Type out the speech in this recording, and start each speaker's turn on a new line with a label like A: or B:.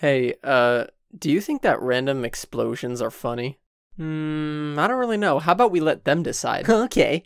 A: Hey, uh, do you think that random explosions are funny? Hmm, I don't really know. How about we let them decide?
B: Okay.